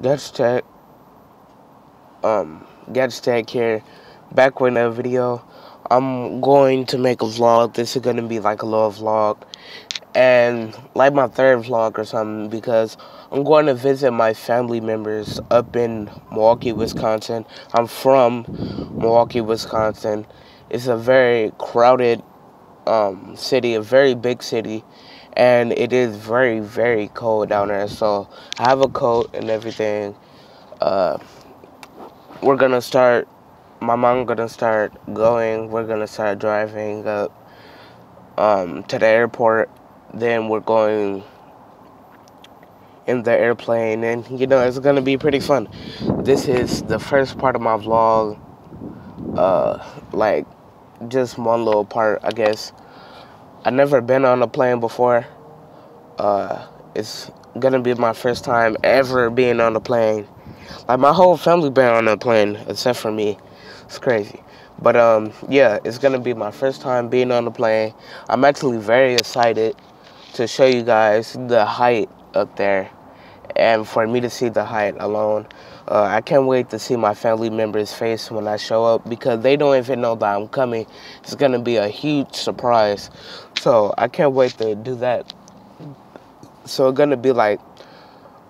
Gadgetech, um, Gadgetech here, back with a video. I'm going to make a vlog. This is going to be like a little vlog. And like my third vlog or something because I'm going to visit my family members up in Milwaukee, Wisconsin. I'm from Milwaukee, Wisconsin. It's a very crowded um, city, a very big city and it is very very cold down there. So i have a coat and everything. Uh, we're gonna start my mom gonna start going. We're gonna start driving up um, to the airport. Then we're going in the airplane and you know it's gonna be pretty fun. This is the first part of my vlog uh, like just one little part i guess I've never been on a plane before. Uh, it's gonna be my first time ever being on a plane. Like my whole family been on a plane except for me. It's crazy. But um, yeah, it's gonna be my first time being on a plane. I'm actually very excited to show you guys the height up there and for me to see the height alone. Uh, I can't wait to see my family members' face when I show up because they don't even know that I'm coming. It's gonna be a huge surprise. So I can't wait to do that. So it's gonna be like,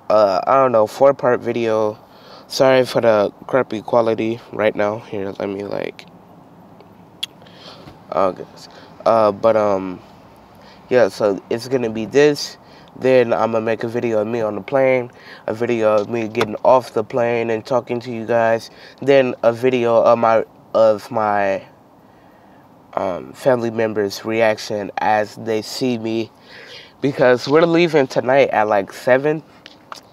uh, I don't know, four part video. Sorry for the crappy quality right now. Here, let me like, oh goodness. Uh, but um, yeah. So it's gonna be this then I'm gonna make a video of me on the plane, a video of me getting off the plane and talking to you guys. Then a video of my of my um, family members' reaction as they see me, because we're leaving tonight at like seven.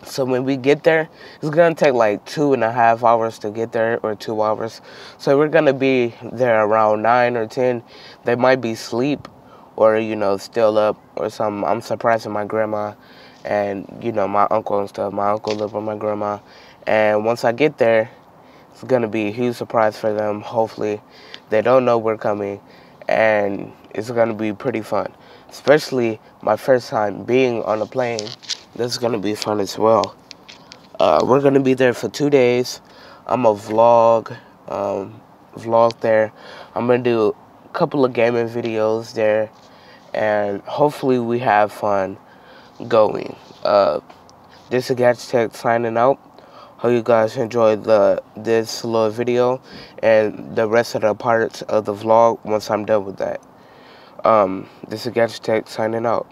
So when we get there, it's gonna take like two and a half hours to get there, or two hours. So we're gonna be there around nine or ten. They might be asleep or you know still up or something. I'm surprising my grandma and you know my uncle and stuff. My uncle live with my grandma, and once I get there, it's gonna be a huge surprise for them. Hopefully, they don't know we're coming, and it's gonna be pretty fun. Especially my first time being on a plane. This is gonna be fun as well. Uh, we're gonna be there for two days. I'm a vlog, um, vlog there. I'm gonna do a couple of gaming videos there and hopefully we have fun going. Uh, this is Gadgetech signing out. Hope you guys enjoyed the this little video and the rest of the parts of the vlog once I'm done with that. Um, this is Gadgetech signing out.